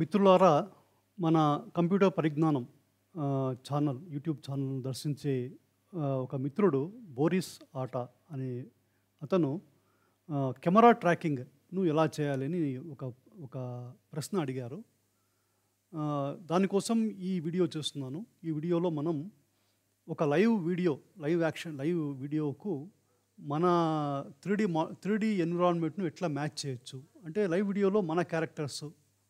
మిత్రులారా మన కంప్యూటర్ పరిజ్ఞానం ఛానల్ యూట్యూబ్ ఛానల్ను దర్శించే ఒక మిత్రుడు బోరిస్ ఆట అనే అతను కెమెరా ట్రాకింగ్ను ఎలా చేయాలని ఒక ఒక ప్రశ్న అడిగారు. దానికోసం ఈ వీడియో చేస్తున్నాను. ఈ వీడియోలో మనం ఒక live video live action live వీడియోకు మన త్రీడీ మా త్రీడీ ఎన్విరాన్మెంట్ను ఎట్లా మ్యాచ్ చేయొచ్చు? అంటే లైవ్ వీడియోలో మన క్యారెక్టర్స్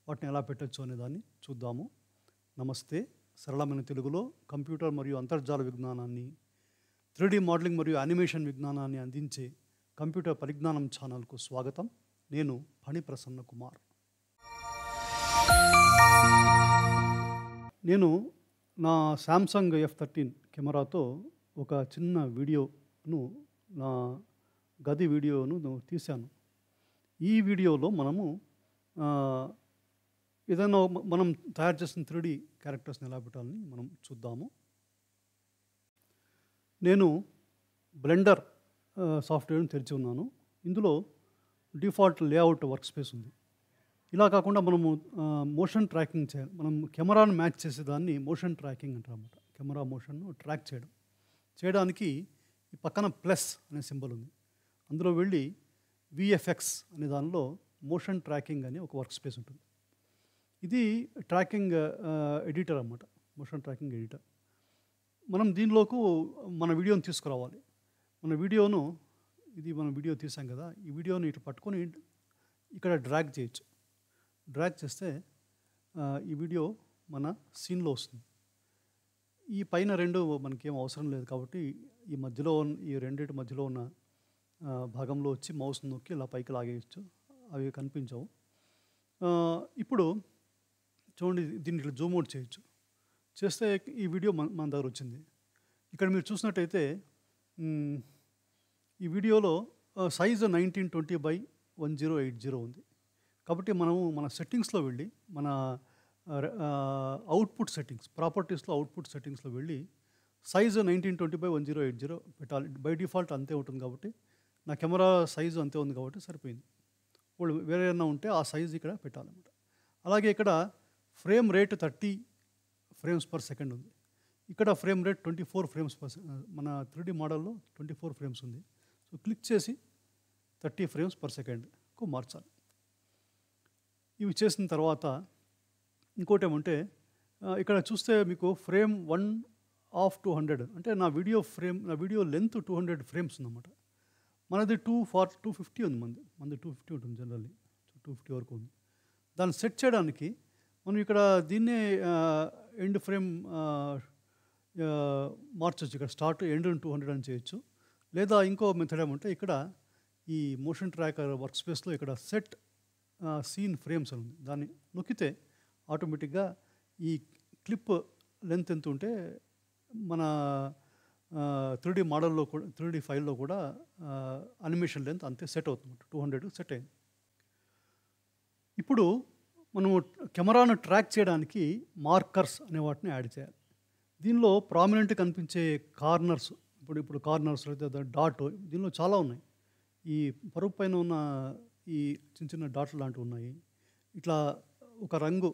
వాటిని ఎలా పెట్టొచ్చు అనే దాన్ని చూద్దాము. నమస్తే. సరళమైన తెలుగులో కంప్యూటర్ మరియు అంతర్జాల విజ్ఞానాన్ని త్రీడీ మోడలింగ్ మరియు యానిమేషన్ విజ్ఞానాన్ని అందించే కంప్యూటర్ పరిజ్ఞానం ఛానల్కు స్వాగతం. నేను ఫణి ప్రసన్న కుమార్. నేను నా శాంసంగ్ ఎఫ్ థర్టీన్ కెమెరాతో ఒక చిన్న వీడియోను నా గది వీడియోను తీశాను. ఈ వీడియోలో మనము ఏదైనా మనం తయారు చేసిన త్రీడి క్యారెక్టర్స్ని ఎలా పెట్టాలని మనం చూద్దాము. నేను బ్లెండర్ సాఫ్ట్వేర్ని తెరిచి ఉన్నాను. ఇందులో డిఫాల్ట్ లేఅవుట్ వర్క్ స్పేస్ ఉంది. ఇలా కాకుండా మనము మోషన్ ట్రాకింగ్ చేయాలి మనం కెమెరాను మ్యాచ్ చేసేదాన్ని మోషన్ ట్రాకింగ్ అంటారన్నమాట. కెమెరా మోషన్ను ట్రాక్ చేయడం. చేయడానికి ఈ పక్కన ప్లస్ అనే సింబల్ ఉంది. అందులో వెళ్ళి విఎఫ్ఎక్స్ అనే దానిలో మోషన్ ట్రాకింగ్ అనే ఒక వర్క్ స్పేస్ ఉంటుంది. ఇది ట్రాకింగ్ ఎడిటర్ అన్నమాట. Motion tracking editor. మనం దీనిలోకి మన వీడియోని తీసుకురావాలి. మన వీడియోను ఇది మనం వీడియో తీసాం కదా ఈ వీడియోని ఇట్లా పట్టుకొని ఇక్కడ డ్రాగ్ చేయొచ్చు. డ్రాగ్ చేస్తే ఈ వీడియో మన సీన్లో వస్తుంది. ఈ పైన రెండు మనకేం అవసరం లేదు కాబట్టి ఈ మధ్యలో ఈ రెండింటి మధ్యలో ఉన్న భాగంలో వచ్చి మౌస్ నొక్కి ఇలా పైకి లాగేయచ్చు. అవి కనిపించవు. ఇప్పుడు చూడండి దీన్ని ఇట్లా జూమ్ అవుట్ చేయొచ్చు. చేస్తే ఈ వీడియో మన మన దగ్గర వచ్చింది. ఇక్కడ మీరు చూసినట్టయితే ఈ వీడియోలో size nineteen twenty by one zero eight zero ఉంది. కాబట్టి మనము మన సెట్టింగ్స్లో వెళ్ళి మన అవుట్పుట్ సెట్టింగ్స్ ప్రాపర్టీస్లో అవుట్పుట్ సెట్టింగ్స్లో వెళ్ళి size nineteen twenty by one zero eight zero పెట్టాలి. బై డిఫాల్ట్ అంతే ఉంటుంది కాబట్టి నా కెమెరా సైజు అంతే ఉంది కాబట్టి సరిపోయింది. వాళ్ళు వేరే ఏమైనా ఉంటే ఆ సైజు ఇక్కడ పెట్టాలన్నమాట. అలాగే ఇక్కడ frame rate thirty frames per second ఉంది. ఇక్కడ frame rate twenty four frames per మన త్రీ మోడల్లో ట్వంటీ ఫోర్ ఫ్రేమ్స్ ఉంది. సో క్లిక్ చేసి థర్టీ ఫ్రేమ్స్ పర్ సెకండ్కు మార్చాలి. ఇవి చేసిన తర్వాత ఇంకోటి ఏమంటే ఇక్కడ చూస్తే మీకు frame one of two hundred అంటే నా వీడియో ఫ్రేమ్ నా video length two hundred frames ఉందన్నమాట. మనది టూ ఫార్ టూ ఫిఫ్టీ ఉంది మంది మనది టూ ఫిఫ్టీ ఉంటుంది జనరల్లీ టూ ఫిఫ్టీ వరకు ఉంది. దాన్ని సెట్ చేయడానికి మనం ఇక్కడ దీన్నే ఎండ్ ఫ్రేమ్ మార్చొచ్చు. ఇక్కడ స్టార్ట్ ఎండ్ టూ హండ్రెడ్ అని చేయొచ్చు. లేదా ఇంకో మెథడ్ ఏమంటే ఇక్కడ ఈ మోషన్ ట్రాకర్ వర్క్ స్పేస్లో ఇక్కడ సెట్ సీన్ ఫ్రేమ్స్ అని ఉంది. దాన్ని నొక్కితే ఆటోమేటిక్గా ఈ క్లిప్ లెంత్ ఎంత ఉంటే మన త్రీ మోడల్లో కూడా త్రీ ఫైల్లో కూడా అనిమేషన్ లెంత్ అంతే సెట్ అవుతుంది టూ హండ్రెడ్ సెట్ అయింది. ఇప్పుడు మనము కెమెరాను ట్రాక్ చేయడానికి మార్కర్స్ అనే వాటిని యాడ్ చేయాలి. దీనిలో ప్రామినెంట్ కనిపించే కార్నర్స్ ఇప్పుడు ఇప్పుడు కార్నర్స్ లేదా డాట్ దీనిలో చాలా ఉన్నాయి. ఈ పరుపు పైన ఉన్న ఈ చిన్న చిన్న డాట్లు లాంటివి ఉన్నాయి. ఇట్లా ఒక రంగు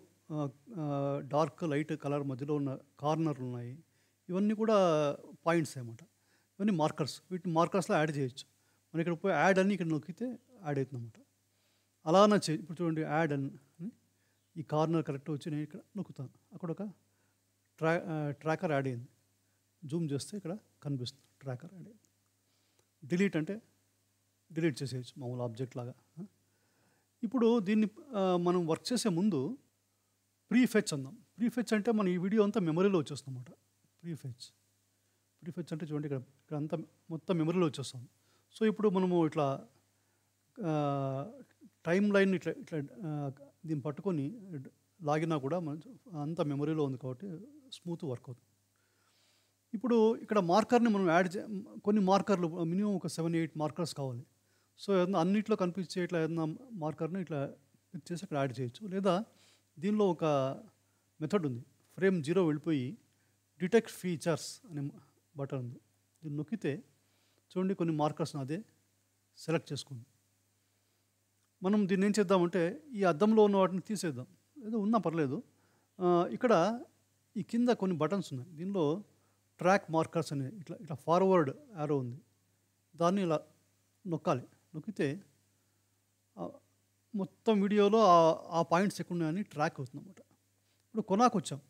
డార్క్ లైట్ కలర్ మధ్యలో ఉన్న కార్నర్లు ఉన్నాయి. ఇవన్నీ కూడా పాయింట్స్ అన్నమాట. ఇవన్నీ మార్కర్స్. వీటిని మార్కర్స్లో యాడ్ చేయొచ్చు. మనం ఇక్కడ పోయి యాడ్ అని ఇక్కడ నొక్కితే యాడ్ అవుతుంది అనమాట అలానే చే ఇప్పుడు చూడండి యాడ్ అని. ఈ కార్నర్ కరెక్ట్ వచ్చి నేను ఇక్కడ నొక్కుతాను అక్కడ ఒక ట్రా ట్రాకర్ యాడ్ అయింది. జూమ్ చేస్తే ఇక్కడ కనిపిస్తుంది ట్రాకర్ యాడ్ అయింది. డిలీట్ అంటే డిలీట్ చేసేయచ్చు మామూలు ఆబ్జెక్ట్ లాగా. ఇప్పుడు దీన్ని మనం వర్క్ చేసే ముందు ప్రీ ఫెచ్ అందాం. ప్రీ ఫెచ్ అంటే మన ఈ వీడియో అంతా మెమరీలో వచ్చేస్తుంది అనమాట ప్రీ ఫెచ్ ప్రీ ఫెచ్ అంటే చూడండి ఇక్కడ ఇక్కడ అంతా మొత్తం మెమరీలో వచ్చేస్తాం సో ఇప్పుడు మనము ఇట్లా టైం లైన్ ఇట్లా ఇట్లా దీన్ని పట్టుకొని లాగినా కూడా మన అంత మెమరీలో ఉంది కాబట్టి స్మూత్ వర్క్ అవుతుంది. ఇప్పుడు ఇక్కడ మార్కర్ని మనం యాడ్ చే కొన్ని మార్కర్లు మినిమం ఒక సెవెన్ ఎయిట్ మార్కర్స్ కావాలి. సో ఏదైనా అన్నిట్లో కనిపించే ఇట్లా ఏదైనా మార్కర్ని ఇట్లా క్లిక్ చేసి ఇక్కడ యాడ్ చేయొచ్చు. లేదా దీనిలో ఒక మెథడ్ ఉంది. ఫ్రేమ్ జీరో వెళ్ళిపోయి డిటెక్ట్ ఫీచర్స్ అనే బటన్ ఉంది. దీన్ని నొక్కితే చూడండి కొన్ని మార్కర్స్ అదే సెలెక్ట్ చేసుకుంది. మనం దీన్ని ఏం చేద్దామంటే ఈ అద్దంలో ఉన్న వాటిని తీసేద్దాం. ఏదో ఉన్నా పర్లేదు. ఇక్కడ ఈ కింద కొన్ని బటన్స్ ఉన్నాయి. దీనిలో ట్రాక్ మార్కర్స్ అనే ఇట్లా ఇట్లా ఫార్వర్డ్ యారో ఉంది. దాన్ని ఇలా నొక్కాలి. నొక్కితే మొత్తం వీడియోలో ఆ- ఆ పాయింట్స్ ఎక్కడ ఉన్నాయని ట్రాక్ అవుతుంది అనమాట ఇప్పుడు కొనాకు వచ్చాం.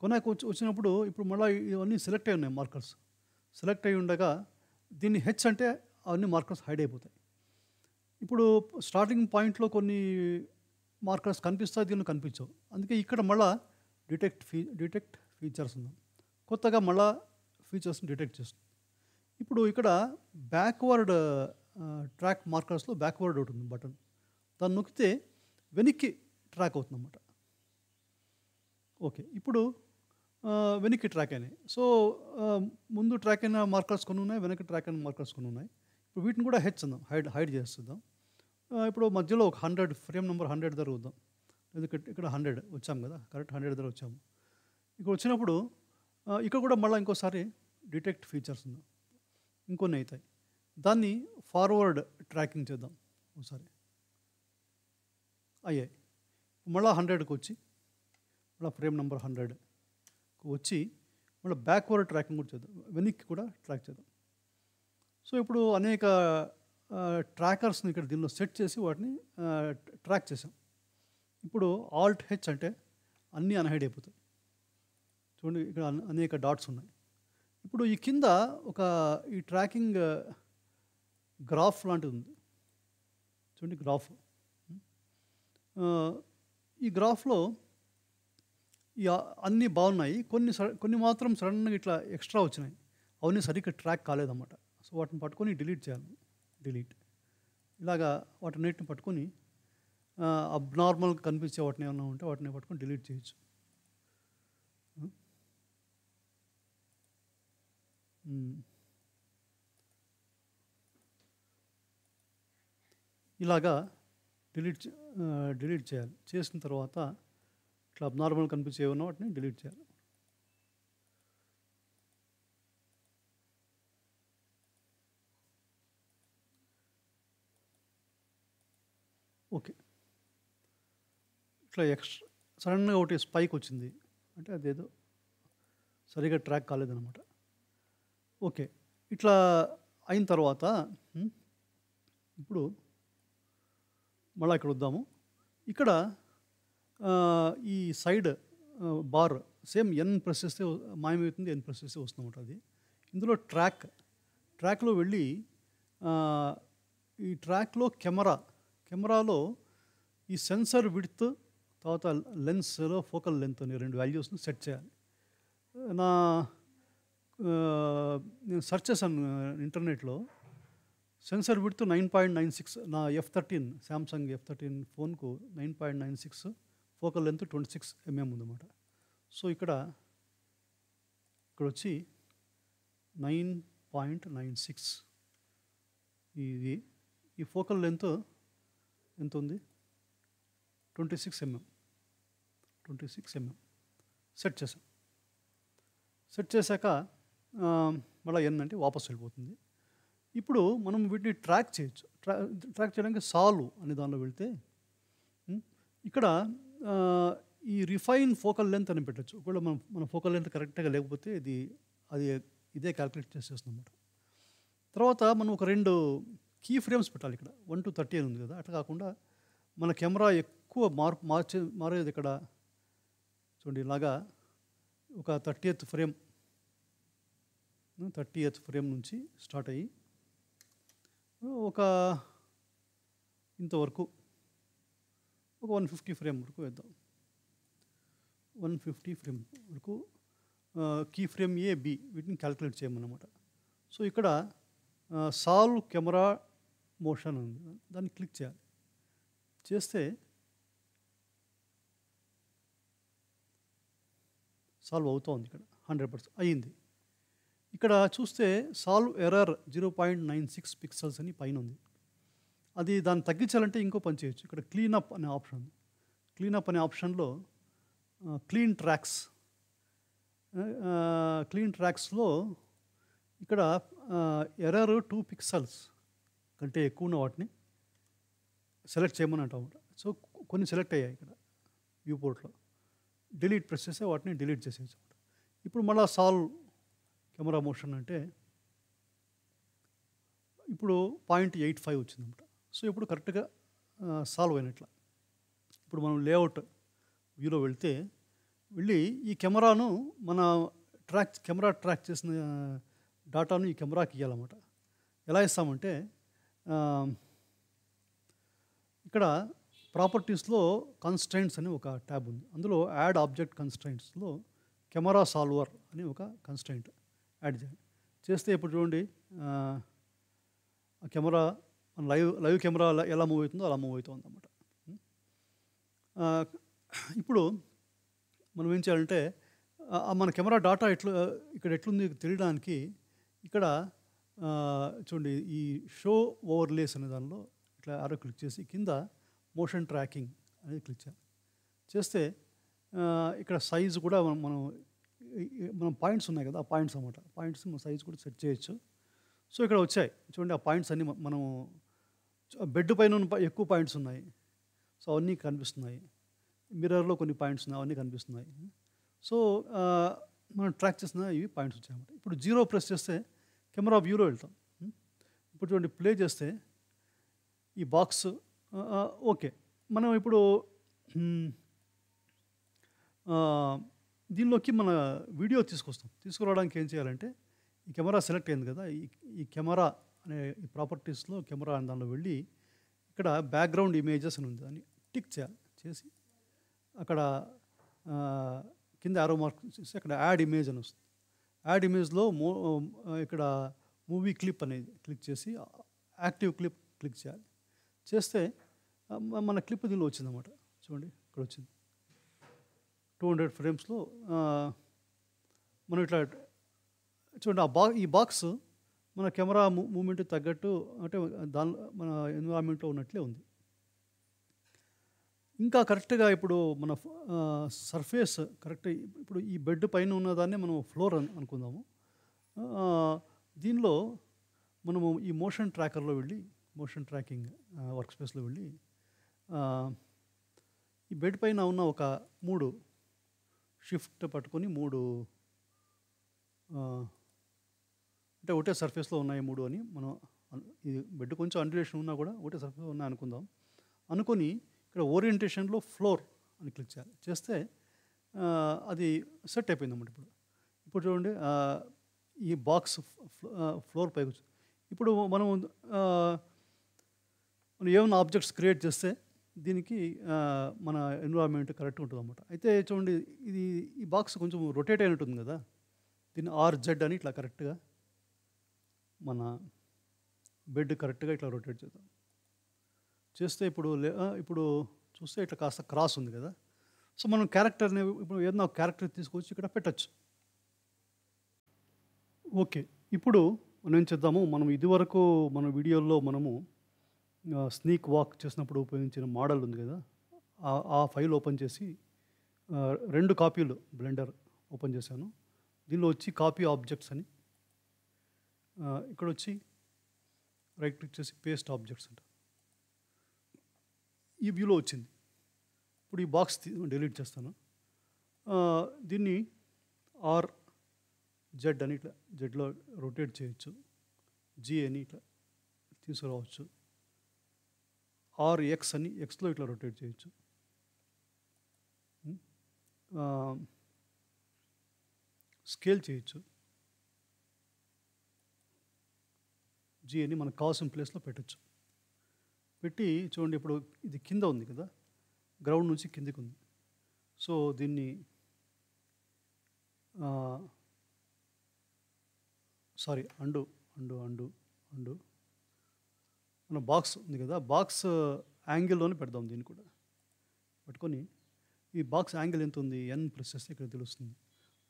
కొనాకు వచ్చి వచ్చినప్పుడు ఇప్పుడు మళ్ళీ ఇవన్నీ సెలెక్ట్ అయి ఉన్నాయి మార్కర్స్. సెలెక్ట్ అయి ఉండగా దీన్ని హెచ్ అంటే అవన్నీ మార్కర్స్ హైడ్ అయిపోతాయి. ఇప్పుడు స్టార్టింగ్ పాయింట్లో కొన్ని మార్కర్స్ కనిపిస్తాయి దీనిలో కనిపించవు. అందుకే ఇక్కడ మళ్ళా డిటెక్ట్ ఫీ డిటెక్ట్ ఫీచర్స్ ఉంది. కొత్తగా మళ్ళా ఫీచర్స్ని డిటెక్ట్ చేస్తుంది. ఇప్పుడు ఇక్కడ బ్యాక్వర్డ్ ట్రాక్ మార్కర్స్లో బ్యాక్వర్డ్ ఉంటుంది బటన్. దాన్ని నొక్కితే వెనక్కి ట్రాక్ అవుతుంది అన్నమాట ఓకే ఇప్పుడు వెనక్కి ట్రాక్ అయినాయి. సో ముందు ట్రాక్ అయిన మార్కర్స్ కొన్ని ఉన్నాయి వెనక్కి ట్రాక్ అయిన మార్కర్స్ కొన్ని ఉన్నాయి. ఇప్పుడు వీటిని కూడా హెచ్ అందాం హైడ్ హైడ్ చేస్తుందాం ఇప్పుడు మధ్యలో ఒక హండ్రెడ్ ఫ్రేమ్ నెంబర్ హండ్రెడ్ దగ్గర వద్దాం. ఎందుకంటే ఇక్కడ హండ్రెడ్ వచ్చాం కదా కరెక్ట్ హండ్రెడ్ దగ్గర వచ్చాము. ఇక్కడ వచ్చినప్పుడు ఇక్కడ కూడా మళ్ళీ ఇంకోసారి డిటెక్ట్ ఫీచర్స్ ఉంది. ఇంకొన్ని అవుతాయి. దాన్ని ఫార్వర్డ్ ట్రాకింగ్ చేద్దాం ఒకసారి. అయ్యాయి. మళ్ళీ హండ్రెడ్కి వచ్చి మళ్ళీ ఫ్రేమ్ నెంబర్ హండ్రెడ్ వచ్చి మళ్ళీ బ్యాక్వర్డ్ ట్రాకింగ్ కూడా చేద్దాం. వెనక్కి కూడా ట్రాక్ చేద్దాం. సో ఇప్పుడు అనేక ట్రాకర్స్ని ఇక్కడ దీనిలో సెట్ చేసి వాటిని ట్రాక్ చేసాం ఇప్పుడు ఆల్ట్ హెచ్ అంటే అన్నీ అన్హైడ్ అయిపోతాయి. చూడండి ఇక్కడ అనేక డాట్స్ ఉన్నాయి. ఇప్పుడు ఈ కింద ఒక ఈ ట్రాకింగ్ గ్రాఫ్ లాంటిది ఉంది. చూడండి గ్రాఫ్. ఈ గ్రాఫ్లో ఈ అన్నీ బాగున్నాయి. కొన్ని కొన్ని మాత్రం సడన్గా ఇట్లా ఎక్స్ట్రా వచ్చినాయి. అవన్నీ సరిగ్గా ట్రాక్ కాలేదన్నమాట. సో వాటిని పట్టుకొని డిలీట్ చేయాలి. డిలీట్. ఇలాగా వాటన్నిటిని పట్టుకొని అబ్నార్మల్ కనిపించే వాటిని ఏమైనా ఉంటే వాటిని పట్టుకొని డిలీట్ చేయొచ్చు. ఇలాగా డిలీట్ డిలీట్ చేయాలి. చేసిన తర్వాత ఇట్లా అబ్నార్మల్ కనిపించే ఏమైనా వాటిని డిలీట్ చేయాలి ఓకే ఇట్లా ఎక్స్ట్రా సడన్గా ఒకటి స్పైక్ వచ్చింది. అంటే అదేదో సరిగా ట్రాక్ కాలేదనమాట ఓకే. ఇట్లా అయిన తర్వాత ఇప్పుడు మళ్ళీ ఇక్కడ వద్దాము. ఇక్కడ ఈ side bar same N press చేస్తే మాయమవుతుంది ఎన్ ప్రెస్ చేస్తే వస్తుందన్నమాట అది. ఇందులో ట్రాక్ ట్రాక్లో వెళ్ళి ఈ ట్రాక్లో కెమెరా కెమెరాలో ఈ సెన్సర్ విడ్త్ తర్వాత లెన్స్లో ఫోకల్ లెంత్ అనే రెండు వాల్యూస్ని సెట్ చేయాలి. నా నేను సెర్చ్ చేశాను ఇంటర్నెట్లో sensor width nine point nine six నా F thirteen Samsung F thirteen ఫోన్కు nine point nine six focal length twenty six mm ఉందన్నమాట సో ఇక్కడ ఇక్కడ వచ్చి నైన్ పాయింట్ నైన్ సిక్స్ ఇది ఈ ఫోకల్ లెంత్ ఎంత ఉంది? Twenty six mm twenty six mm. Set చేసాం సెట్ చేశాక మళ్ళీ ఏంటంటే వాపస్ వెళ్ళిపోతుంది. ఇప్పుడు మనం వీటిని ట్రాక్ చేయొచ్చు. ట్రా ట్రాక్ చేయడానికి సాల్వ్ అనే దానిలో వెళ్తే ఇక్కడ ఈ రిఫైన్ ఫోకల్ లెంత్ అని పెట్టచ్చు. ఒకవేళ మనం మన ఫోకల్ లెంత్ కరెక్ట్గా లేకపోతే ఇది అది ఇదే క్యాలిక్యులేట్ చేసేస్తుంది అనమాట తర్వాత మనం ఒక రెండు కీ ఫ్రేమ్స్ పెట్టాలి ఇక్కడ. వన్ టు థర్టీ అని ఉంది కదా. అట్లా కాకుండా మన కెమెరా ఎక్కువ మార్పు మార్చే మారేది ఇక్కడ చూడండి ఇలాగా ఒక thirty eighth frame thirty eighth frame నుంచి స్టార్ట్ అయ్యి ఒక ఇంతవరకు ఒక వన్ ఫిఫ్టీ ఫ్రేమ్ వరకు వేద్దాం. వన్ ఫిఫ్టీ ఫ్రేమ్ వరకు కీ ఫ్రేమ్ ఏ బి వీటిని క్యాలిక్యులేట్ చేయమన్నమాట. సో ఇక్కడ సాల్వ్ కెమెరా మోషన్ ఉంది. దాన్ని క్లిక్ చేయాలి. చేస్తే సాల్వ్ అవుతోంది ఇక్కడ. హండ్రెడ్ పర్సెంట్ అయ్యింది. ఇక్కడ చూస్తే solve error zero point nine six pixels అని పైన ఉంది. అది దాన్ని తగ్గించాలంటే ఇంకో పని చేయొచ్చు. ఇక్కడ క్లీనప్ అనే ఆప్షన్ ఉంది. క్లీనప్ అనే ఆప్షన్లో క్లీన్ ట్రాక్స్ క్లీన్ ట్రాక్స్లో ఇక్కడ ఎర్రర్ టూ పిక్సెల్స్ కంటే ఎక్కువ ఉన్న వాటిని సెలెక్ట్ చేయమని అంటాం సో కొన్ని సెలెక్ట్ అయ్యాయి ఇక్కడ వ్యూ పోర్ట్లో. డిలీట్ ప్రెస్ చేస్తే వాటిని డిలీట్ చేసేయచ్చు ఇప్పుడు మళ్ళీ సాల్వ్ కెమెరా మోషన్ అంటే ఇప్పుడు పాయింట్ ఎయిట్ ఫైవ్ వచ్చిందన్నమాట సో ఇప్పుడు కరెక్ట్గా సాల్వ్ అయినట్ల. ఇప్పుడు మనం లేఅవుట్ వ్యూలో వెళ్తే వెళ్ళి ఈ కెమెరాను మన ట్రాక్ కెమెరా ట్రాక్ చేసిన డాటాను ఈ కెమెరాకి ఇవ్వాలన్నమాట ఎలా ఇస్తామంటే ఇక్కడ ప్రాపర్టీస్లో కన్స్ట్రైంట్స్ అని ఒక ట్యాబ్ ఉంది. అందులో యాడ్ ఆబ్జెక్ట్ కన్స్ట్రైంట్స్లో కెమెరా సాల్వర్ అని ఒక కన్స్ట్రైంట్ యాడ్ చేయండి. చేస్తే ఇప్పుడు చూడండి కెమెరా లైవ్ లైవ్ కెమెరా ఎలా- మూవ్ అవుతుందో అలా మూవ్ అవుతుంది అన్నమాట ఇప్పుడు మనం ఏం చేయాలంటే మన కెమెరా డాటా ఎట్లు ఇక్కడ ఎట్లుంది తెలియడానికి ఇక్కడ చూడండి ఈ షో ఓవర్లేస్ అనే దానిలో ఇట్లా ఆరో క్లిక్ చేసి కింద మోషన్ ట్రాకింగ్ అనేది క్లిక్ చేయాలి. చేస్తే ఇక్కడ సైజు కూడా మనం మనం మనం పాయింట్స్ ఉన్నాయి కదా ఆ పాయింట్స్ అనమాట పాయింట్స్ మన సైజ్ కూడా సెట్ చేయొచ్చు. సో ఇక్కడ వచ్చాయి. చూడండి ఆ పాయింట్స్ అన్నీ మనము బెడ్ పైన ఉన్న ఎక్కువ పాయింట్స్ ఉన్నాయి. సో అవన్నీ కనిపిస్తున్నాయి. మిర్రర్లో కొన్ని పాయింట్స్ ఉన్నాయి అవన్నీ కనిపిస్తున్నాయి. సో మనం ట్రాక్ చేసిన ఇవి పాయింట్స్ వచ్చాయన్నమాట ఇప్పుడు జీరో ప్రెస్ చేస్తే కెమెరా వ్యూలో వెళ్తాం. ఇప్పుడు చూడండి ప్లే చేస్తే ఈ బాక్స్ ఓకే. మనం ఇప్పుడు దీనిలోకి మన వీడియో తీసుకొస్తాం. తీసుకురావడానికి ఏం చేయాలంటే ఈ కెమెరా సెలెక్ట్ అయింది కదా ఈ ఈ కెమెరా అనే ఈ ప్రాపర్టీస్లో కెమెరా అనే దానిలో వెళ్ళి ఇక్కడ బ్యాక్గ్రౌండ్ ఇమేజెస్ అని ఉంది. దాన్ని టిక్ చేయాలి. చేసి అక్కడ కింద ఆరో మార్క్ చేసి అక్కడ యాడ్ ఇమేజ్ అని వస్తుంది. యాడ్ ఇమేజ్లో మూ ఇక్కడ మూవీ క్లిప్ అనేది క్లిక్ చేసి యాక్టివ్ క్లిప్ క్లిక్ చేయాలి. చేస్తే మన క్లిప్ దీనిలో వచ్చిందన్నమాట. చూడండి ఇక్కడ వచ్చింది. టూ హండ్రెడ్ ఫ్రేమ్స్లో మనం ఇట్లా చూడండి ఆ బా ఈ బాక్స్ మన కెమెరా మూ మూమెంట్ తగ్గట్టు అంటే దాని మన ఎన్విరాన్మెంట్లో ఉన్నట్లే ఉంది. ఇంకా కరెక్ట్గా ఇప్పుడు మన సర్ఫేస్ కరెక్ట్ ఇప్పుడు ఈ బెడ్ పైన ఉన్నదాన్ని మనం ఫ్లోర్ అనుకుందాము. దీనిలో మనము ఈ మోషన్ ట్రాకర్లో వెళ్ళి మోషన్ ట్రాకింగ్ వర్క్ స్పేస్లో వెళ్ళి ఈ బెడ్ పైన ఉన్న ఒక మూడు షిఫ్ట్ పట్టుకొని మూడు అంటే ఒకటే సర్ఫేస్లో ఉన్నాయి మూడు అని మనం ఇది బెడ్ కొంచెం అండ్యులేషన్ ఉన్నా కూడా ఒకటే సర్ఫేస్లో ఉన్నాయి అనుకుందాం. అనుకొని ఇక్కడ ఓరియంటేషన్లో ఫ్లోర్ అని క్లిక్ చేయాలి. చేస్తే అది సెట్ అయిపోయింది అన్నమాట ఇప్పుడు. ఇప్పుడు చూడండి ఈ బాక్స్ ఫ్లోర్ పైకి ఇప్పుడు మనం మనం ఏమైనా ఆబ్జెక్ట్స్ క్రియేట్ చేస్తే దీనికి మన ఎన్విరాన్మెంట్ కరెక్ట్ ఉంటుంది అనమాట అయితే చూడండి ఇది ఈ బాక్స్ కొంచెం రొటేట్ అయినట్టుంది కదా? దీన్ని ఆర్ జెడ్ అని ఇట్లా కరెక్ట్గా మన బెడ్ కరెక్ట్గా ఇట్లా రొటేట్ చేద్దాం. చేస్తే ఇప్పుడు లే- ఇప్పుడు చూస్తే ఇట్లా కాస్త క్రాస్ ఉంది కదా? సో మనం క్యారెక్టర్ని ఇప్పుడు ఏదైనా ఒక క్యారెక్టర్ తీసుకొచ్చి ఇక్కడ పెట్టచ్చు. ఓకే. ఇప్పుడు మనం ఏం చేద్దాము? మనం ఇదివరకు మన వీడియోల్లో మనము స్నీక్ వాక్ చేసినప్పుడు ఉపయోగించిన మోడల్ ఉంది కదా? ఆ- ఫైల్ ఓపెన్ చేసి రెండు కాపీలు బ్లెండర్ ఓపెన్ చేశాను. దీనిలో వచ్చి కాపీ ఆబ్జెక్ట్స్ అని ఇక్కడ వచ్చి రైట్ క్లిక్ చేసి పేస్ట్ ఆబ్జెక్ట్స్ అంట. ఈ వ్యూలో వచ్చింది. ఇప్పుడు ఈ బాక్స్ డిలీట్ చేస్తాను. దీన్ని ఆర్ జెడ్ అని ఇట్లా జెడ్లో రొటేట్ చేయొచ్చు. జీ అని ఇట్లా తీసుకురావచ్చు. ఆర్ ఎక్స్ అని ఎక్స్లో ఇట్లా రొటేట్ చేయొచ్చు. స్కేల్ చేయొచ్చు. జీ అని మనకు కావాల్సిన ప్లేస్లో పెట్టచ్చు. పెట్టి చూడండి ఇప్పుడు ఇది కింద ఉంది కదా గ్రౌండ్ నుంచి కిందికి ఉంది. సో దీన్ని sorry undo undo undo undo. మన బాక్స్ ఉంది కదా బాక్స్ యాంగిల్లోనే పెడదాం దీన్ని కూడా. పట్టుకొని ఈ బాక్స్ యాంగిల్ ఎంత ఉంది? ఎన్ ప్రెసెస్ ఇక్కడ తెలుస్తుంది?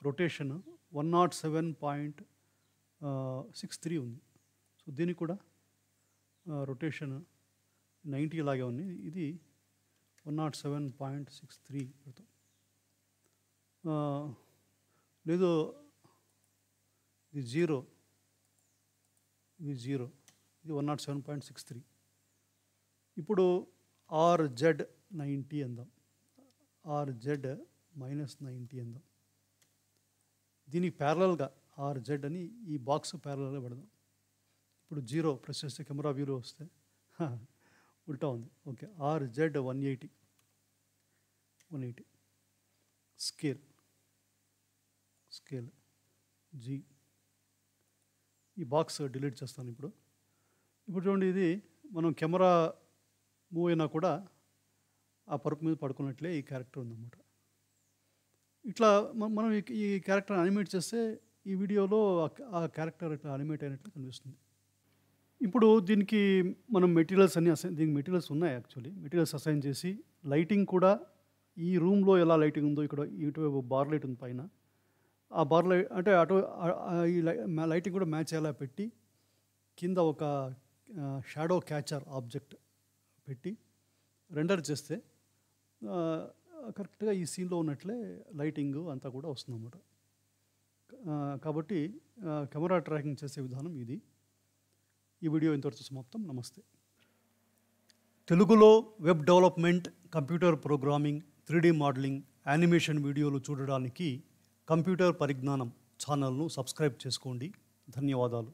Rotation one naught seven point six three ఉంది. సో దీనికి కూడా రొటేషన్ నైంటీ లాగే ఉంది. ఇది one naught seven point six three పెడతాం. Uh, లేదు ఇది జీరో ఇది జీరో ఇది one naught seven point six three. ఇప్పుడు ఆర్ జెడ్ నైంటీ అందాం. ఆర్ జెడ్ మైనస్ నైంటీ అందాం. దీనికి ప్యారలల్గా ఆర్ జెడ్ అని ఈ బాక్స్ ప్యారలల్గా పెడదాం. ఇప్పుడు జీరో ప్రెస్ చేస్తే కెమెరా వ్యూలో వస్తే. ఉల్టా ఉంది. Okay R Z one eighty. One eighty. Scale. Scale. G. ఈ బాక్స్ డిలీట్ చేస్తాను ఇప్పుడు. ఇప్పుడు చూడండి ఇది మనం కెమెరా మూవ్ అయినా కూడా ఆ పరుపు మీద పడుకున్నట్లే ఈ క్యారెక్టర్ ఉందన్నమాట. ఇట్లా మనం ఈ- క్యారెక్టర్ అనిమేట్ చేస్తే ఈ వీడియోలో ఆ- క్యారెక్టర్ ఇట్లా అనిమేట్ అయినట్లు కనిపిస్తుంది. ఇప్పుడు దీనికి మనం మెటీరియల్స్ అన్ని అసైన్ దీనికి మెటీరియల్స్ ఉన్నాయి యాక్చువల్లీ. మెటీరియల్స్ అసైన్ చేసి లైటింగ్ కూడా ఈ రూమ్లో ఎలా లైటింగ్ ఉందో ఇక్కడ ఇటువైపు బార్ లైట్ ఉంది పైన. ఆ బార్ లైట్ అంటే అటు ఈ లైటింగ్ కూడా మ్యాచ్ అయ్యేలా పెట్టి కింద ఒక షాడో క్యాచర్ ఆబ్జెక్ట్ పెట్టి రెండర్ చేస్తే కరెక్ట్గా ఈ సీన్లో ఉన్నట్లే లైటింగ్ అంతా కూడా వస్తుందన్నమాట. కాబట్టి కెమెరా ట్రాకింగ్ చేసే విధానం ఇది. ఈ వీడియో ఇంతవరకు సమాప్తం నమస్తే. తెలుగులో web development computer programming three modelling animation వీడియోలు చూడడానికి కంప్యూటర్ పరిజ్ఞానం ఛానల్ను సబ్స్క్రైబ్ చేసుకోండి. ధన్యవాదాలు.